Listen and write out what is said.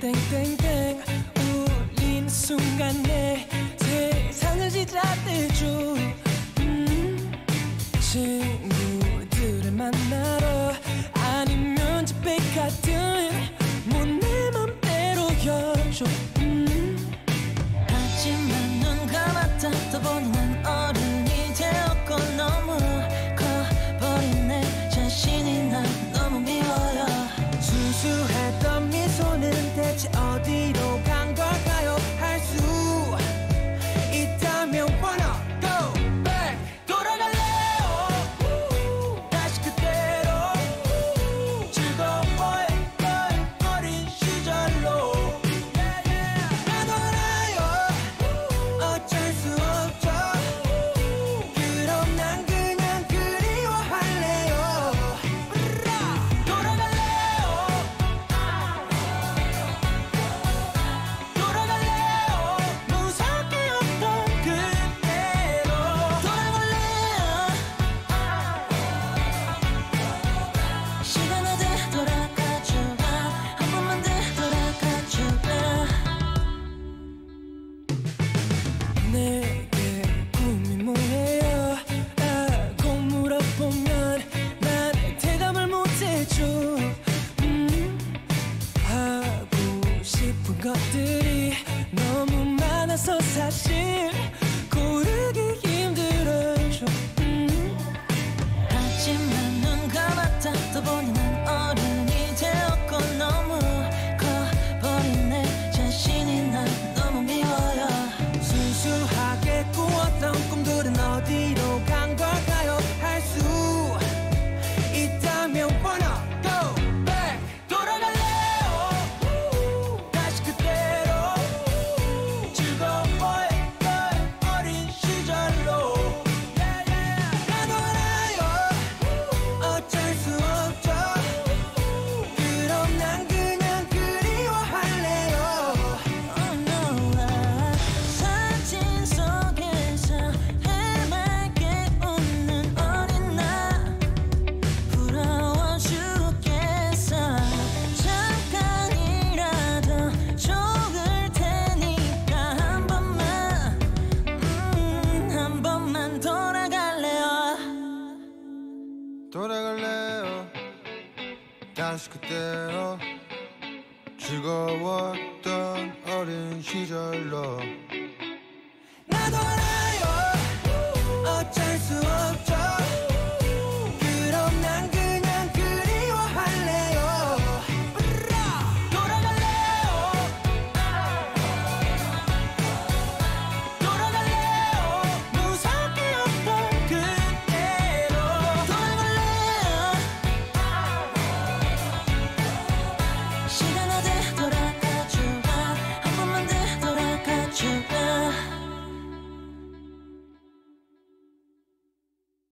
땡땡땡 울린 순간에 세상을 뒤따대줘 음, 친구들을 만나러 아니면 집에 가든 문내 맘대로 여줘 것들이 너무 많아서 사실 돌아갈래요? 다시 그때로 즐거웠던 어린 시절로.